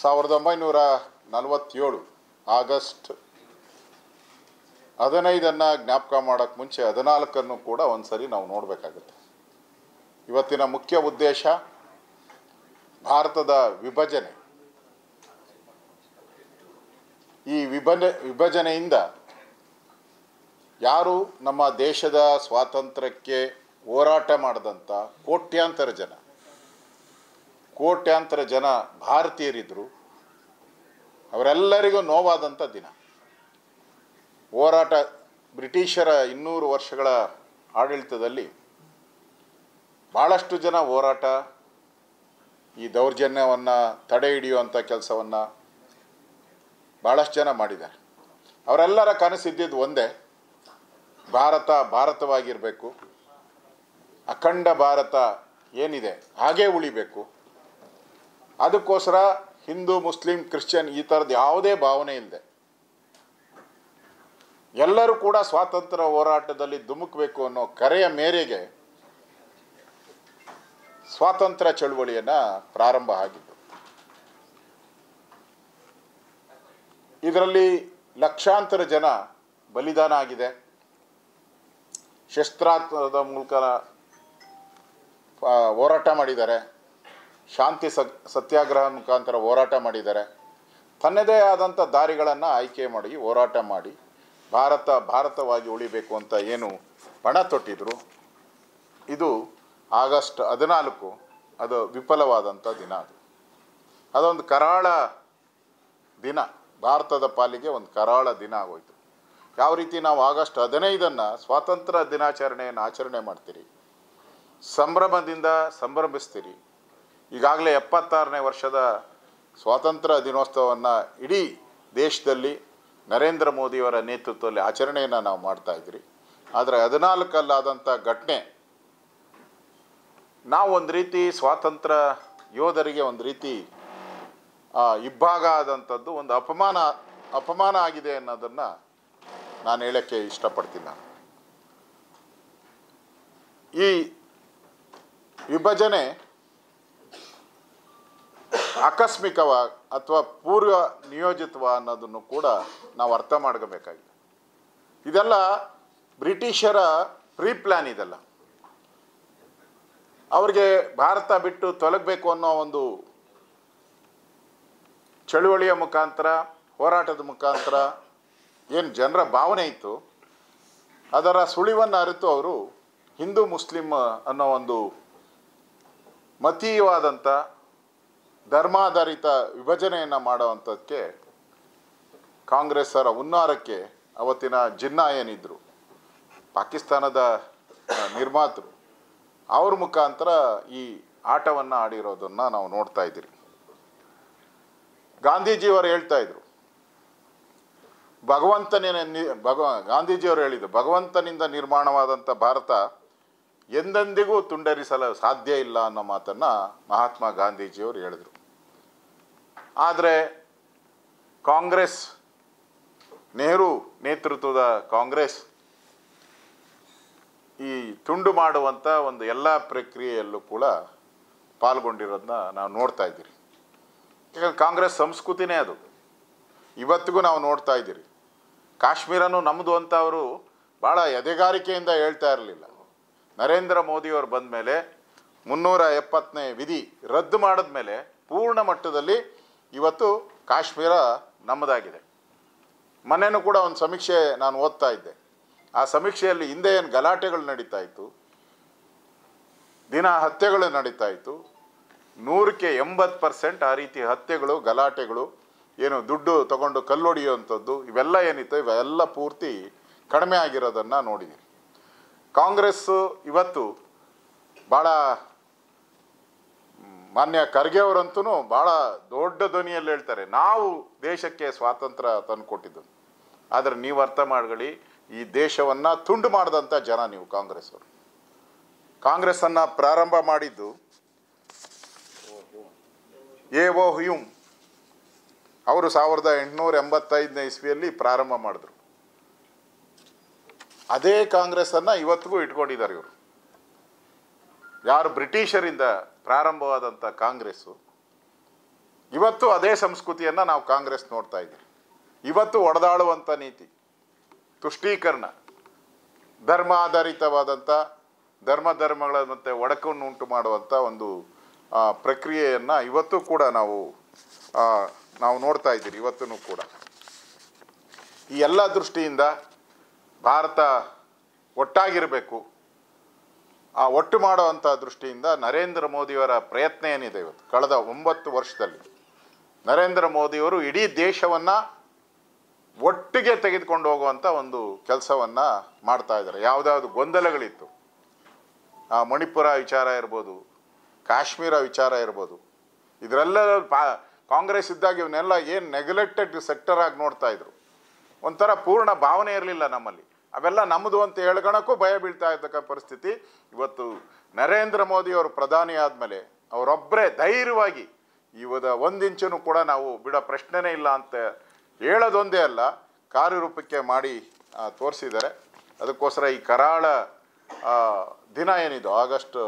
ಸಾವಿರದ ಒಂಬೈನೂರ ನಲವತ್ತೇಳು ಆಗಸ್ಟ್ ಹದಿನೈದನ್ನು ಜ್ಞಾಪಕ ಮಾಡೋಕ್ಕೆ ಮುಂಚೆ ಹದಿನಾಲ್ಕನ್ನು ಕೂಡ ಒಂದು ಸರಿ ನಾವು ನೋಡಬೇಕಾಗುತ್ತೆ. ಇವತ್ತಿನ ಮುಖ್ಯ ಉದ್ದೇಶ ಭಾರತದ ವಿಭಜನೆ. ಈ ವಿಭಜನೆ ವಿಭಜನೆಯಿಂದ ಯಾರು ನಮ್ಮ ದೇಶದ ಸ್ವಾತಂತ್ರ್ಯಕ್ಕೆ ಹೋರಾಟ ಮಾಡಿದಂಥ ಕೋಟ್ಯಾಂತರ ಜನ. ಕೋಟ್ಯಾಂತರ ಜನ ಭಾರತೀಯರಿದ್ದರು ಅವರೆಲ್ಲರಿಗೂ ನೋವಾದಂಥ ದಿನ. ಹೋರಾಟ ಬ್ರಿಟಿಷರ ಇನ್ನೂರು ವರ್ಷಗಳ ಆಡಳಿತದಲ್ಲಿ ಭಾಳಷ್ಟು ಜನ ಹೋರಾಟ, ಈ ದೌರ್ಜನ್ಯವನ್ನು ತಡೆ ಹಿಡಿಯುವಂಥ ಕೆಲಸವನ್ನು ಭಾಳಷ್ಟು ಜನ ಮಾಡಿದ್ದಾರೆ. ಅವರೆಲ್ಲರ ಕನಸಿದ್ದಿದ್ದು ಒಂದೇ, ಭಾರತ ಭಾರತವಾಗಿರಬೇಕು. ಅಖಂಡ ಭಾರತ ಏನಿದೆ, ಹಾಗೇ ಉಳಿಬೇಕು. ಅದಕ್ಕೋಸ್ಕರ ಹಿಂದೂ, ಮುಸ್ಲಿಂ, ಕ್ರಿಶ್ಚಿಯನ್ ಈ ಥರದ್ದು ಯಾವುದೇ ಭಾವನೆ ಇಲ್ಲದೆ ಎಲ್ಲರೂ ಕೂಡ ಸ್ವಾತಂತ್ರ್ಯ ಹೋರಾಟದಲ್ಲಿ ಧುಮುಕಬೇಕು ಅನ್ನೋ ಕರೆಯ ಮೇರೆಗೆ ಸ್ವಾತಂತ್ರ್ಯ ಚಳುವಳಿಯನ್ನು ಪ್ರಾರಂಭ ಆಗಿದ್ದು. ಇದರಲ್ಲಿ ಲಕ್ಷಾಂತರ ಜನ ಬಲಿದಾನ ಆಗಿದೆ. ಶಸ್ತ್ರಾಸ್ತ್ರದ ಮೂಲಕ ಹೋರಾಟ ಮಾಡಿದ್ದಾರೆ. ಶಾಂತಿ ಸತ್ಯಾಗ್ರಹ ಮುಖಾಂತರ ಹೋರಾಟ ಮಾಡಿದ್ದಾರೆ ತನ್ನದೇ ಆದಂಥ ದಾರಿಗಳನ್ನು ಆಯ್ಕೆ ಮಾಡಿ, ಹೋರಾಟ ಮಾಡಿ, ಭಾರತ, ಭಾರತವಾಗಿ ಉಳಿಬೇಕು ಅಂತ ಏನು ಪಣ ತೊಟ್ಟಿದ್ರು, ಇದು ಆಗಸ್ಟ್ ಹದಿನಾಲ್ಕು, ಅದು ವಿಫಲವಾದಂಥ ದಿನ ಅದು. ಅದೊಂದು ಕರಾಳ ದಿನ, ಭಾರತದ ಪಾಲಿಗೆ ಒಂದು ಕರಾಳ ದಿನ ಆಗೋಯ್ತು. ಯಾವ ರೀತಿ ನಾವು ಆಗಸ್ಟ್ ಹದಿನೈದನ್ನು ಸ್ವಾತಂತ್ರ್ಯ ದಿನಾಚರಣೆಯನ್ನು ಆಚರಣೆ ಮಾಡ್ತೀರಿ, ಸಂಭ್ರಮದಿಂದ ಸಂಭ್ರಮಿಸ್ತೀರಿ ಈಗಾಗಲೇ ಎಪ್ಪತ್ತಾರನೇ ವರ್ಷದ ಸ್ವಾತಂತ್ರ್ಯ ದಿನೋತ್ಸವವನ್ನು ಇಡೀ ದೇಶದಲ್ಲಿ ನರೇಂದ್ರ ಮೋದಿಯವರ ನೇತೃತ್ವದಲ್ಲಿ ಆಚರಣೆಯನ್ನು ನಾವು ಮಾಡ್ತಾ ಇದ್ರಿ. ಆದರೆ ಹದಿನಾಲ್ಕಲ್ಲಾದಂಥ ಘಟನೆ ನಾವು ಒಂದು ರೀತಿ ಸ್ವಾತಂತ್ರ್ಯ ಯೋಧರಿಗೆ ಒಂದು ರೀತಿ ಇಬ್ಬಾಗ ಆದಂಥದ್ದು ಒಂದು ಅಪಮಾನ ಅಪಮಾನ ಆಗಿದೆ ಅನ್ನೋದನ್ನು ನಾನು ಹೇಳೋಕ್ಕೆ ಇಷ್ಟಪಡ್ತೀನಿ ನಾನು. ಈ ವಿಭಜನೆ ಆಕಸ್ಮಿಕವ ಅಥವಾ ಪೂರ್ವ ನಿಯೋಜಿತವ ಅನ್ನೋದನ್ನು ಕೂಡ ನಾವು ಅರ್ಥ ಮಾಡ್ಕೋಬೇಕಾಗಿದೆ. ಇದೆಲ್ಲ ಬ್ರಿಟಿಷರ ಪ್ರೀ ಪ್ಲ್ಯಾನ್ ಇದೆಲ್ಲ. ಅವ್ರಿಗೆ ಭಾರತ ಬಿಟ್ಟು ತೊಲಗಬೇಕು ಅನ್ನೋ ಒಂದು ಚಳುವಳಿಯ ಮುಖಾಂತರ, ಹೋರಾಟದ ಮುಖಾಂತರ ಏನು ಜನರ ಭಾವನೆ ಇತ್ತು, ಅದರ ಸುಳಿವನ್ನು ಅರಿತು ಅವರು ಹಿಂದೂ ಮುಸ್ಲಿಂ ಅನ್ನೋ ಒಂದು ಮತೀಯವಾದಂಥ ಧರ್ಮಾಧಾರಿತ ವಿಭಜನೆಯನ್ನು ಮಾಡುವಂಥದ್ದಕ್ಕೆ ಕಾಂಗ್ರೆಸ್ಸರ ಹುನ್ನಾರಕ್ಕೆ ಅವತ್ತಿನ ಜಿನ್ನಾ ಏನಿದ್ರು, ಪಾಕಿಸ್ತಾನದ ನಿರ್ಮಾತೃ ನಿರ್ಮಾತೃರು ಅವ್ರ ಮುಖಾಂತರ ಈ ಆಟವನ್ನು ಆಡಿರೋದನ್ನು ನಾವು ನೋಡ್ತಾ ಇದ್ದೀರಿ. ಗಾಂಧೀಜಿಯವರು ಹೇಳ್ತಾ ಇದ್ರು, ಭಗವಂತನೇ ನಿ ಭಗವ ಗಾಂಧೀಜಿಯವರು ಹೇಳಿದ್ರು ಭಗವಂತನಿಂದ ನಿರ್ಮಾಣವಾದಂಥ ಭಾರತ ಎಂದೆಂದಿಗೂ ತುಂಡರಿಸಲು ಸಾಧ್ಯ ಇಲ್ಲ ಅನ್ನೋ ಮಾತನ್ನು ಮಹಾತ್ಮ ಗಾಂಧೀಜಿಯವರು ಹೇಳಿದರು. ಆದರೆ ಕಾಂಗ್ರೆಸ್, ನೆಹರು ನೇತೃತ್ವದ ಕಾಂಗ್ರೆಸ್ ಈ ತುಂಡು ಮಾಡುವಂಥ ಒಂದು ಎಲ್ಲ ಪ್ರಕ್ರಿಯೆಯಲ್ಲೂ ಕೂಡ ಪಾಲ್ಗೊಂಡಿರೋದನ್ನ ನಾವು ನೋಡ್ತಾ ಇದ್ದೀರಿ. ಯಾಕಂದ್ರೆ ಕಾಂಗ್ರೆಸ್ ಸಂಸ್ಕೃತಿನೇ ಅದು. ಇವತ್ತಿಗೂ ನಾವು ನೋಡ್ತಾ ಇದ್ದೀರಿ. ಕಾಶ್ಮೀರನೂ ನಮ್ಮದು ಅಂತ ಅವರು ಭಾಳ ಎದೆಗಾರಿಕೆಯಿಂದ ಹೇಳ್ತಾ ಇರಲಿಲ್ಲ. ನರೇಂದ್ರ ಮೋದಿಯವರು ಬಂದ ಮೇಲೆ ಮುನ್ನೂರ ಎಪ್ಪತ್ತನೇ ವಿಧಿ ರದ್ದು ಮಾಡಿದ್ಮೇಲೆ ಪೂರ್ಣ ಮಟ್ಟದಲ್ಲಿ ಇವತ್ತು ಕಾಶ್ಮೀರ ನಮ್ಮದಾಗಿದೆ. ಮೊನ್ನೆನೂ ಕೂಡ ಒಂದು ಸಮೀಕ್ಷೆ ನಾನು ಓದ್ತಾ ಇದ್ದೆ. ಆ ಸಮೀಕ್ಷೆಯಲ್ಲಿ ಹಿಂದೆ ಏನು ಗಲಾಟೆಗಳು ನಡೀತಾ ಇತ್ತು, ದಿನ ಹತ್ಯೆಗಳು ನಡೀತಾ ಇತ್ತು, ನೂರಕ್ಕೆ ಎಂಬತ್ತು ಪರ್ಸೆಂಟ್ ಆ ರೀತಿ ಹತ್ಯೆಗಳು, ಗಲಾಟೆಗಳು, ಏನು ದುಡ್ಡು ತಗೊಂಡು ಕಲ್ಲೊಡೆಯುವಂಥದ್ದು, ಇವೆಲ್ಲ ಏನಿತ್ತು, ಇವೆಲ್ಲ ಪೂರ್ತಿ ಕಡಿಮೆ ಆಗಿರೋದನ್ನು ನೋಡಿದ್ದೀವಿ ಕಾಂಗ್ರೆಸ್ಸು ಇವತ್ತು ಭಾಳ ಮಾನ್ಯ ಖರ್ಗೆ ಅವರಂತೂ ಭಾಳ ದೊಡ್ಡ ಧ್ವನಿಯಲ್ಲಿ ಹೇಳ್ತಾರೆ, ನಾವು ದೇಶಕ್ಕೆ ಸ್ವಾತಂತ್ರ್ಯ ತಂದುಕೊಟ್ಟಿದ್ದು. ಆದರೆ ನೀವು ಅರ್ಥ ಮಾಡ್ಕೊಳ್ಳಿ, ಈ ದೇಶವನ್ನು ತುಂಡು ಮಾಡಿದಂಥ ಜನ ನೀವು ಕಾಂಗ್ರೆಸ್ ಅವರು ಕಾಂಗ್ರೆಸ್ಸನ್ನು ಪ್ರಾರಂಭ ಮಾಡಿದ್ದು ಎ ಓ ಹ್ಯೂಮ್. ಅವರು ಸಾವಿರದ ಎಂಟುನೂರ ಎಂಬತ್ತೈದನೇ ಇಸ್ವಿಯಲ್ಲಿ ಪ್ರಾರಂಭ ಮಾಡಿದ್ರು. ಅದೇ ಕಾಂಗ್ರೆಸ್ಸನ್ನು ಇವತ್ತಿಗೂ ಇಟ್ಕೊಂಡಿದ್ದಾರೆ ಇವರು. ಯಾರು ಬ್ರಿಟಿಷರಿಂದ ಪ್ರಾರಂಭವಾದಂಥ ಕಾಂಗ್ರೆಸ್ಸು. ಇವತ್ತು ಅದೇ ಸಂಸ್ಕೃತಿಯನ್ನು ನಾವು ಕಾಂಗ್ರೆಸ್ ನೋಡ್ತಾ ಇದ್ದೀವಿ. ಇವತ್ತು ಒಡೆದಾಡುವಂಥ ನೀತಿ, ತುಷ್ಟೀಕರಣ ಧರ್ಮ ಆಧಾರಿತವಾದಂಥ ಧರ್ಮ ಧರ್ಮಗಳ ಮತ್ತು ಒಡಕನ್ನು ಉಂಟು ಮಾಡುವಂಥ ಒಂದು ಪ್ರಕ್ರಿಯೆಯನ್ನು ಇವತ್ತು ಕೂಡ ನಾವು ನಾವು ನೋಡ್ತಾ ಇದ್ದೀರಿ ಇವತ್ತೂ ಕೂಡ. ಈ ಎಲ್ಲ ದೃಷ್ಟಿಯಿಂದ ಭಾರತ ಒಟ್ಟಾಗಿರಬೇಕು. ಆ ಒಟ್ಟು ಮಾಡುವಂಥ ದೃಷ್ಟಿಯಿಂದ ನರೇಂದ್ರ ಮೋದಿಯವರ ಪ್ರಯತ್ನ ಏನಿದೆ ಇವತ್ತು? ಕಳೆದ ಒಂಬತ್ತು ವರ್ಷದಲ್ಲಿ ನರೇಂದ್ರ ಮೋದಿಯವರು ಇಡೀ ದೇಶವನ್ನು ಒಟ್ಟಿಗೆ ತೆಗೆದುಕೊಂಡು ಹೋಗುವಂಥ ಒಂದು ಕೆಲಸವನ್ನು ಮಾಡ್ತಾ ಇದ್ದಾರೆ. ಯಾವುದಾದ್ರು ಗೊಂದಲಗಳಿತ್ತು. ಆ ಮಣಿಪುರ ವಿಚಾರ ಇರ್ಬೋದು, ಕಾಶ್ಮೀರ ವಿಚಾರ ಇರ್ಬೋದು ಇದರೆಲ್ಲ ಕಾಂಗ್ರೆಸ್ ಇದ್ದಾಗ ಇವನ್ನೆಲ್ಲ ಏನು ನೆಗ್ಲೆಕ್ಟೆಡ್ ಸೆಕ್ಟರ್ ಆಗಿ ನೋಡ್ತಾ ಇದ್ರು. ಒಂಥರ ಪೂರ್ಣ ಭಾವನೆ ಇರಲಿಲ್ಲ ನಮ್ಮಲ್ಲಿ. ಅವೆಲ್ಲ ನಮ್ಮದು ಅಂತ ಹೇಳ್ಕೊಳಕ್ಕೂ ಭಯ ಬೀಳ್ತಾ ಇದ್ದಕ್ಕ ಪರಿಸ್ಥಿತಿ. ಇವತ್ತು ನರೇಂದ್ರ ಮೋದಿ ಅವರು ಪ್ರಧಾನಿ ಆದಮೇಲೆ ಅವರೊಬ್ಬರೇ ಧೈರ್ಯವಾಗಿ ಇವದ ಒಂದು ಕೂಡ ನಾವು ಬಿಡೋ ಪ್ರಶ್ನೆನೇ ಇಲ್ಲ ಅಂತ ಹೇಳೋದೊಂದೇ ಅಲ್ಲ, ಕಾರ್ಯರೂಪಕ್ಕೆ ಮಾಡಿ ತೋರಿಸಿದ್ದಾರೆ. ಅದಕ್ಕೋಸ್ಕರ ಈ ಕರಾಳ ದಿನ ಏನಿದು? ಆಗಸ್ಟ್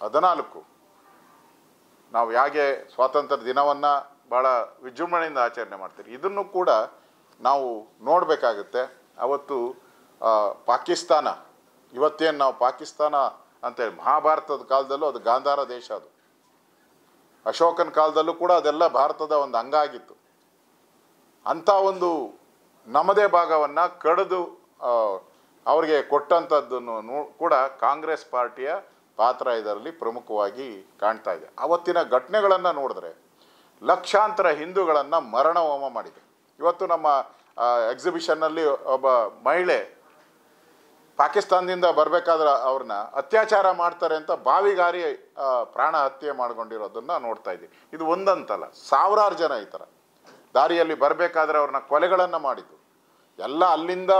ಹದಿನಾಲ್ಕು. ನಾವು ಹೇಗೆ ಸ್ವಾತಂತ್ರ್ಯ ದಿನವನ್ನು ಭಾಳ ವಿಜೃಂಭಣೆಯಿಂದ ಆಚರಣೆ ಮಾಡ್ತೀವಿ ಇದನ್ನು ಕೂಡ ನಾವು ನೋಡಬೇಕಾಗುತ್ತೆ. ಅವತ್ತು ಪಾಕಿಸ್ತಾನ. ಇವತ್ತೇನು ನಾವು ಪಾಕಿಸ್ತಾನ ಅಂತೇಳಿ, ಮಹಾಭಾರತದ ಕಾಲದಲ್ಲೂ ಅದು ಗಾಂಧಾರ ದೇಶ ಅದು. ಅಶೋಕನ ಕಾಲದಲ್ಲೂ ಕೂಡ ಅದೆಲ್ಲ ಭಾರತದ ಒಂದು ಅಂಗ ಆಗಿತ್ತು. ಅಂಥ ಒಂದು ನಮ್ಮದೇ ಭಾಗವನ್ನು ಕಡಿದು ಅವರಿಗೆ ಕೊಟ್ಟಂಥದ್ದನ್ನು ನೋ- ಕೂಡ ಕಾಂಗ್ರೆಸ್ ಪಾರ್ಟಿಯ ಪಾತ್ರ ಇದರಲ್ಲಿ ಪ್ರಮುಖವಾಗಿ ಕಾಣ್ತಾ ಇದೆ. ಅವತ್ತಿನ ಘಟನೆಗಳನ್ನು ನೋಡಿದ್ರೆ, ಲಕ್ಷಾಂತರ ಹಿಂದೂಗಳನ್ನು ಮರಣ ಹೋಮ ಮಾಡಿದೆ. ಇವತ್ತು ನಮ್ಮ ಎಕ್ಸಿಬಿಷನ್ನಲ್ಲಿ ಒಬ್ಬ ಮಹಿಳೆ ಪಾಕಿಸ್ತಾನದಿಂದ ಬರಬೇಕಾದ್ರೆ ಅವ್ರನ್ನ ಅತ್ಯಾಚಾರ ಮಾಡ್ತಾರೆ ಅಂತ ಬಾವಿಗಾರಿ ಪ್ರಾಣ ಹತ್ಯೆ ಮಾಡ್ಕೊಂಡಿರೋದನ್ನ ನೋಡ್ತಾ ಇದ್ದೀವಿ ಇದು ಒಂದಂತಲ್ಲ, ಸಾವಿರಾರು ಜನ ಈ ಥರ. ದಾರಿಯಲ್ಲಿ ಬರಬೇಕಾದ್ರೆ ಅವ್ರನ್ನ ಕೊಲೆಗಳನ್ನು ಮಾಡಿದ್ದು. ಎಲ್ಲ ಅಲ್ಲಿಂದ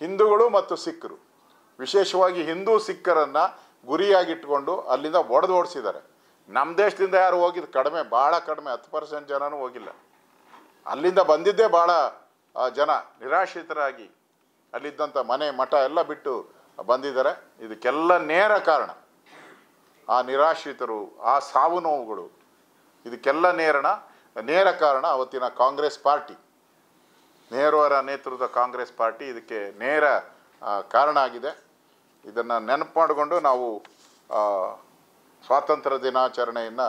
ಹಿಂದೂಗಳು ಮತ್ತು ಸಿಖ್ಖರು. ವಿಶೇಷವಾಗಿ ಹಿಂದೂ ಸಿಖ್ಖರನ್ನು ಗುರಿಯಾಗಿಟ್ಕೊಂಡು ಅಲ್ಲಿಂದ ಒಡೆದು ಓಡಿಸಿದ್ದಾರೆ. ನಮ್ಮ ದೇಶದಿಂದ ಯಾರು ಹೋಗಿದ್ದು ಕಡಿಮೆ, ಭಾಳ ಕಡಿಮೆ, ಹತ್ತು ಪರ್ಸೆಂಟ್ ಜನನೂ ಹೋಗಿಲ್ಲ. ಅಲ್ಲಿಂದ ಬಂದಿದ್ದೇ ಭಾಳ ಜನ ನಿರಾಶ್ರಿತರಾಗಿ ಅಲ್ಲಿದ್ದಂಥ ಮನೆ ಮಠ ಎಲ್ಲ ಬಿಟ್ಟು ಬಂದಿದ್ದಾರೆ. ಇದಕ್ಕೆಲ್ಲ ನೇರ ಕಾರಣ ಆ ನಿರಾಶ್ರಿತರು, ಆ ಸಾವು ನೋವುಗಳು. ಇದಕ್ಕೆಲ್ಲ ನೇರಣ, ನೇರ ಕಾರಣ ಅವತ್ತಿನ ಕಾಂಗ್ರೆಸ್ ಪಾರ್ಟಿ. ನೆಹರುವರ ನೇತೃತ್ವದ ಕಾಂಗ್ರೆಸ್ ಪಾರ್ಟಿ ಇದಕ್ಕೆ ನೇರ ಕಾರಣ ಆಗಿದೆ. ಇದನ್ನು ನೆನಪು ಮಾಡಿಕೊಂಡು ನಾವು ಸ್ವಾತಂತ್ರ್ಯ ದಿನಾಚರಣೆಯನ್ನು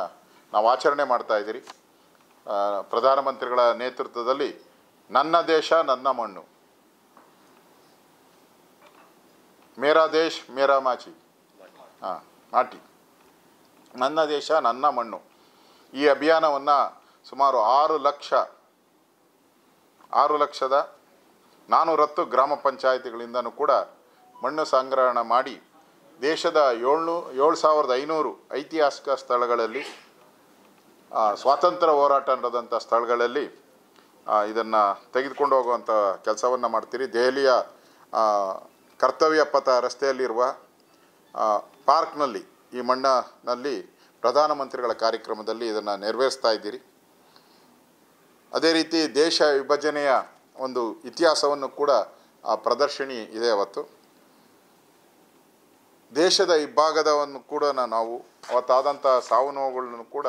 ನಾವು ಆಚರಣೆ ಮಾಡ್ತಾ ಇದ್ದೀರಿ. ಪ್ರಧಾನಮಂತ್ರಿಗಳ ನೇತೃತ್ವದಲ್ಲಿ ನನ್ನ ದೇಶ, ನನ್ನ ಮಣ್ಣು. ಮೇರಾ ದೇಶ್, ಮೇರಾ ಮಾಚಿ. ಹಾಂ, ಮಾಟಿ. ನನ್ನ ದೇಶ, ನನ್ನ ಮಣ್ಣು. ಈ ಅಭಿಯಾನವನ್ನು ಸುಮಾರು ಆರು ಲಕ್ಷ, ಆರು ಲಕ್ಷದ ನಾನ್ನೂರತ್ತು ಗ್ರಾಮ ಪಂಚಾಯಿತಿಗಳಿಂದನೂ ಕೂಡ ಮಣ್ಣು ಸಂಗ್ರಹಣ ಮಾಡಿ ದೇಶದ ಏಳ್ನೂ ಏಳು ಸಾವಿರದ ಐನೂರು ಐತಿಹಾಸಿಕ ಸ್ಥಳಗಳಲ್ಲಿ ಸ್ವಾತಂತ್ರ್ಯ ಹೋರಾಟ ನಡೆದಂಥ ಸ್ಥಳಗಳಲ್ಲಿ ಇದನ್ನು ತೆಗೆದುಕೊಂಡು ಹೋಗುವಂಥ ಕೆಲಸವನ್ನು ಮಾಡ್ತೀರಿ. ದೆಹಲಿಯ ಕರ್ತವ್ಯ ಪಥ ರಸ್ತೆಯಲ್ಲಿರುವ ಪಾರ್ಕ್ನಲ್ಲಿ, ಈ ಮಣ್ಣಲ್ಲಿ ಪ್ರಧಾನಮಂತ್ರಿಗಳ ಕಾರ್ಯಕ್ರಮದಲ್ಲಿ ಇದನ್ನು ನೆರವೇರಿಸ್ತಾ ಇದ್ದೀರಿ. ಅದೇ ರೀತಿ ದೇಶ ವಿಭಜನೆಯ ಒಂದು ಇತಿಹಾಸವನ್ನು ಕೂಡ ಆ ಪ್ರದರ್ಶಿನಿ ಇದೆ ಅವತ್ತು. ದೇಶದ ಇಬ್ಬಾಗದವನ್ನು ಕೂಡ ನಾವು ಅವತ್ತಾದಂಥ ಸಾವು ನೋವುಗಳನ್ನು ಕೂಡ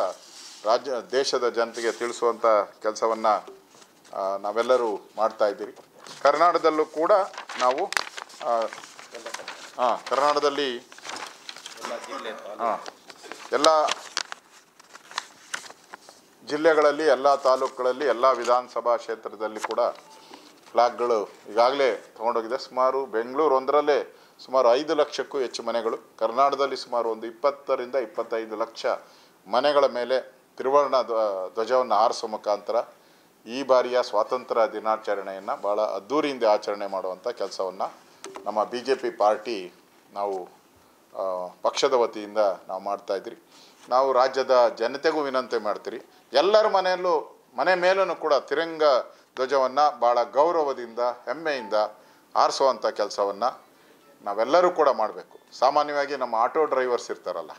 ರಾಜ್ಯ, ದೇಶದ ಜನತೆಗೆ ತಿಳಿಸುವಂಥ ಕೆಲಸವನ್ನು ನಾವೆಲ್ಲರೂ ಮಾಡ್ತಾ ಇದ್ದೀರಿ. ಕರ್ನಾಟಕದಲ್ಲೂ ಕೂಡ ನಾವು ಹಾಂ ಕರ್ನಾಟಕದಲ್ಲಿ ಹಾಂ ಎಲ್ಲ ಜಿಲ್ಲೆಗಳಲ್ಲಿ ಎಲ್ಲ ತಾಲೂಕುಗಳಲ್ಲಿ ಎಲ್ಲ ವಿಧಾನಸಭಾ ಕ್ಷೇತ್ರದಲ್ಲಿ ಕೂಡ ಫ್ಲಾಗ್ಗಳು ಈಗಾಗಲೇ ತೊಗೊಂಡೋಗಿದೆ. ಸುಮಾರು ಬೆಂಗಳೂರು ಒಂದರಲ್ಲೇ ಸುಮಾರು ಐದು ಲಕ್ಷಕ್ಕೂ ಹೆಚ್ಚು ಮನೆಗಳು. ಕರ್ನಾಟಕದಲ್ಲಿ ಸುಮಾರು ಒಂದು ಇಪ್ಪತ್ತರಿಂದ ಇಪ್ಪತ್ತೈದು ಲಕ್ಷ ಮನೆಗಳ ಮೇಲೆ ತ್ರಿವರ್ಣ ಧ್ವ- ಧ್ವಜವನ್ನು ಹಾರಿಸೋ ಮುಖಾಂತರ ಈ ಬಾರಿಯ ಸ್ವಾತಂತ್ರ್ಯ ದಿನಾಚರಣೆಯನ್ನು ಭಾಳ ಅದ್ದೂರಿಯಿಂದ ಆಚರಣೆ ಮಾಡುವಂಥ ಕೆಲಸವನ್ನು ನಮ್ಮ ಬಿ ಜೆ ಪಿ ಪಾರ್ಟಿ ನಾವು ಪಕ್ಷದ ವತಿಯಿಂದ ನಾವು ಮಾಡ್ತಾ ಇದ್ರಿ. ನಾವು ರಾಜ್ಯದ ಜನತೆಗೂ ವಿನಂತಿ ಮಾಡ್ತೀರಿ. ಎಲ್ಲರ ಮನೆಯಲ್ಲೂ, ಮನೆ ಮೇಲೂ ಕೂಡ ತಿರಂಗ ಧ್ವಜವನ್ನು ಭಾಳ ಗೌರವದಿಂದ, ಹೆಮ್ಮೆಯಿಂದ ಆರಿಸುವಂಥ ಕೆಲಸವನ್ನು ನಾವೆಲ್ಲರೂ ಕೂಡ ಮಾಡಬೇಕು. ಸಾಮಾನ್ಯವಾಗಿ ನಮ್ಮ ಆಟೋ ಡ್ರೈವರ್ಸ್ ಇರ್ತಾರಲ್ಲ,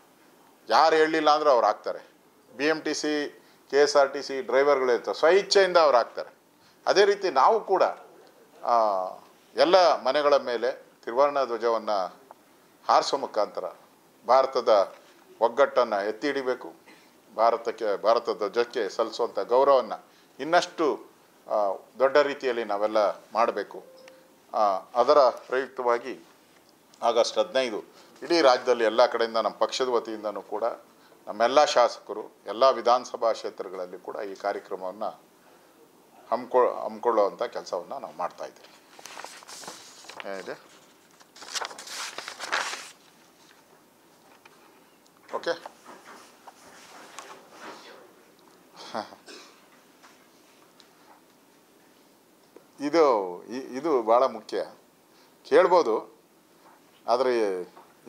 ಯಾರು ಹೇಳಲಿಲ್ಲ ಅಂದ್ರೆ ಅವ್ರು ಹಾಕ್ತಾರೆ. B M T C K S R T C ಡ್ರೈವರ್ಗಳು ಇರ್ತಾರೆ. ಸ್ವ ಇಚ್ಛೆಯಿಂದ ಅವ್ರು ಹಾಕ್ತಾರೆ. ಅದೇ ರೀತಿ ನಾವು ಕೂಡ ಎಲ್ಲ ಮನೆಗಳ ಮೇಲೆ ತ್ರಿವರ್ಣ ಧ್ವಜವನ್ನು ಹಾರಿಸೋ ಮುಖಾಂತರ ಭಾರತದ ಒಗ್ಗಟ್ಟನ್ನು ಎತ್ತಿ ಹಿಡಿಬೇಕು. ಭಾರತಕ್ಕೆ ಭಾರತ ಧ್ವಜಕ್ಕೆ ಸಲ್ಲಿಸುವಂಥ ಗೌರವವನ್ನು ಇನ್ನಷ್ಟು ದೊಡ್ಡ ರೀತಿಯಲ್ಲಿ ನಾವೆಲ್ಲ ಮಾಡಬೇಕು. ಅದರ ಪ್ರಯುಕ್ತವಾಗಿ ಆಗಸ್ಟ್ ಹದಿನೈದು ಇಡೀ ರಾಜ್ಯದಲ್ಲಿ ಎಲ್ಲ ಕಡೆಯಿಂದ ನಮ್ಮ ಪಕ್ಷದ ವತಿಯಿಂದನೂ ಕೂಡ ನಮ್ಮೆಲ್ಲ ಶಾಸಕರು, ಎಲ್ಲ ವಿಧಾನಸಭಾ ಕ್ಷೇತ್ರಗಳಲ್ಲಿ ಕೂಡ ಈ ಕಾರ್ಯಕ್ರಮವನ್ನು ಹಮ್ಕೊ ಹಮ್ಮಿಕೊಳ್ಳುವಂಥ ಕೆಲಸವನ್ನು ನಾವು ಮಾಡ್ತಾ ಏನಿದೆ ಓಕೆ ಇದು ಇದು ಭಾಳ ಮುಖ್ಯ. ಕೇಳ್ಬೋದು, ಆದರೆ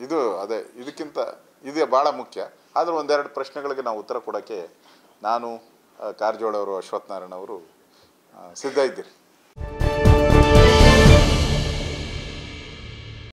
ಇದು, ಅದೇ, ಇದಕ್ಕಿಂತ ಇದು ಭಾಳ ಮುಖ್ಯ. ಆದರೆ ಒಂದೆರಡು ಪ್ರಶ್ನೆಗಳಿಗೆ ನಾವು ಉತ್ತರ ಕೊಡೋಕ್ಕೆ ನಾನು ಕಾರ್ಜೋಳ ಕಾರಜೋಳ ಅವರು ಅಶ್ವತ್ಥನಾರಾಯಣ ಅವರು ಸಿದ್ಧ ಇದ್ದೀರಿ.